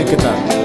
mu nekk daal